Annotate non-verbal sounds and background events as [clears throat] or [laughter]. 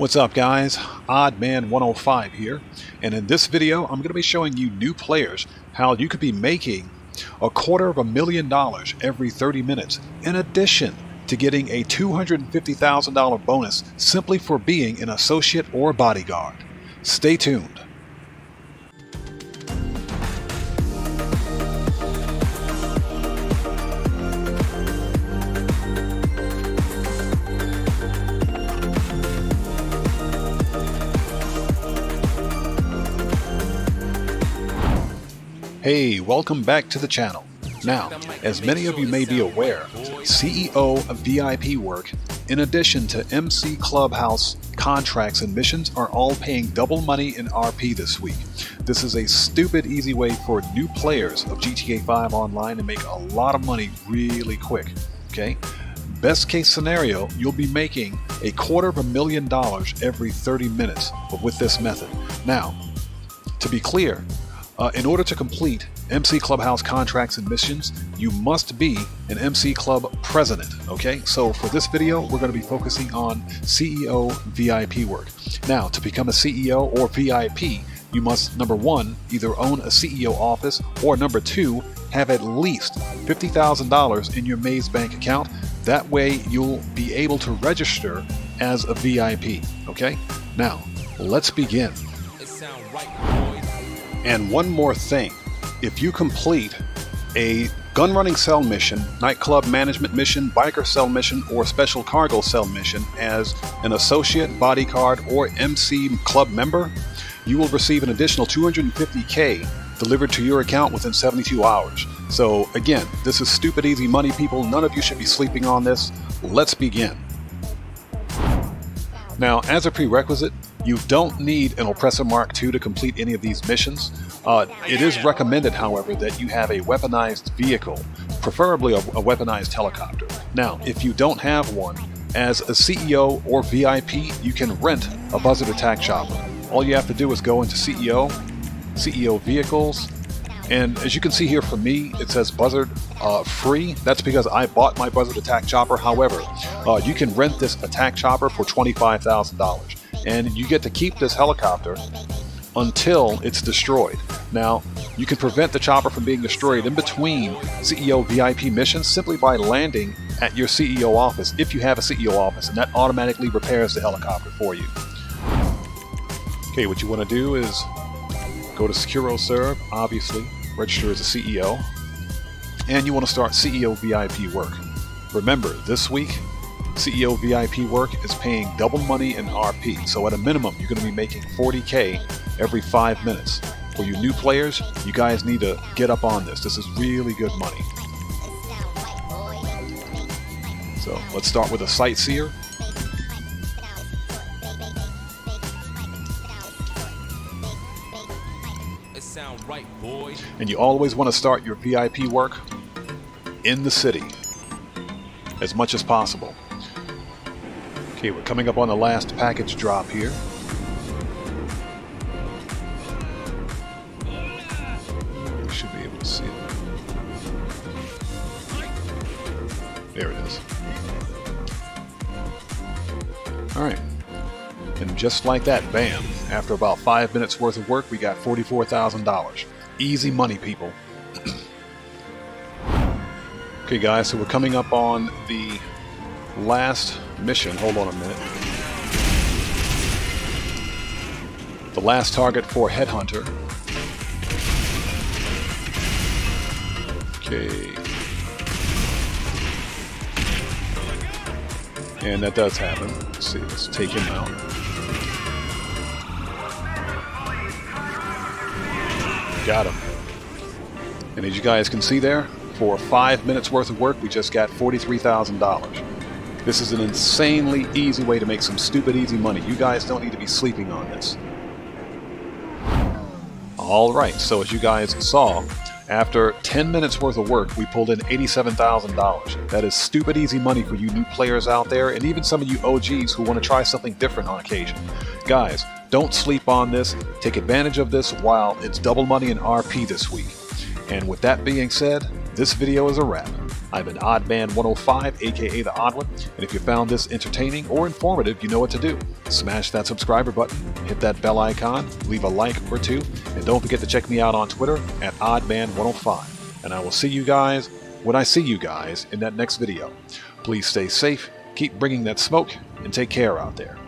What's up guys, Oddman105 here, and in this video I'm going to be showing you new players how you could be making a quarter of a million dollars every 30 minutes in addition to getting a $250,000 bonus simply for being an associate or bodyguard. Stay tuned. Hey, welcome back to the channel. Now, as many of you may be aware, CEO of VIP work, in addition to MC Clubhouse contracts and missions, are all paying double money in RP this week. This is a stupid easy way for new players of GTA 5 Online to make a lot of money really quick. Okay? Best case scenario, you'll be making a quarter of a million dollars every 30 minutes with this method. Now, to be clear, uh, in order to complete MC Clubhouse contracts and missions, you must be an MC Club president, okay? So for this video, we're going to be focusing on CEO VIP work. Now, to become a CEO or VIP, you must, number one, either own a CEO office, or number two, have at least $50,000 in your Maze Bank account. That way, you'll be able to register as a VIP, okay? Now, let's begin. And one more thing if you complete a gun running sell mission, nightclub management mission, biker sell mission, or special cargo sell mission as an associate, bodyguard, or MC club member, you will receive an additional 250k delivered to your account within 72 hours. So, again, this is stupid easy money, people. None of you should be sleeping on this. Let's begin. Now, as a prerequisite, you don't need an Oppressor Mark II to complete any of these missions. Uh, it is recommended, however, that you have a weaponized vehicle, preferably a, a weaponized helicopter. Now, if you don't have one, as a CEO or VIP, you can rent a Buzzard Attack Chopper. All you have to do is go into CEO, CEO Vehicles, and as you can see here for me, it says Buzzard uh, free. That's because I bought my Buzzard Attack Chopper. However, uh, you can rent this attack chopper for $25,000 and you get to keep this helicopter until it's destroyed. Now, you can prevent the chopper from being destroyed in between CEO VIP missions simply by landing at your CEO office if you have a CEO office, and that automatically repairs the helicopter for you. Okay, what you want to do is go to SecuroServe, obviously, register as a CEO, and you want to start CEO VIP work. Remember, this week CEO VIP work is paying double money in RP, so at a minimum, you're going to be making 40K every five minutes. For you new players, you guys need to get up on this. This is really good money. So let's start with a sightseer. Right, and you always want to start your VIP work in the city as much as possible. Okay, we're coming up on the last package drop here. You should be able to see it. There it is. Alright. And just like that, bam, after about five minutes worth of work, we got $44,000. Easy money, people. [clears throat] okay, guys, so we're coming up on the last mission. Hold on a minute. The last target for Headhunter. Okay. And that does happen. Let's see, let's take him out. Got him. And as you guys can see there, for five minutes worth of work, we just got $43,000. This is an insanely easy way to make some stupid easy money. You guys don't need to be sleeping on this. Alright, so as you guys saw, after 10 minutes worth of work, we pulled in $87,000. That is stupid easy money for you new players out there, and even some of you OGs who want to try something different on occasion. Guys, don't sleep on this. Take advantage of this while it's double money in RP this week. And with that being said, this video is a wrap. I've been Oddman105, aka The Odd One, and if you found this entertaining or informative, you know what to do. Smash that subscriber button, hit that bell icon, leave a like or two, and don't forget to check me out on Twitter at Oddman105. And I will see you guys when I see you guys in that next video. Please stay safe, keep bringing that smoke, and take care out there.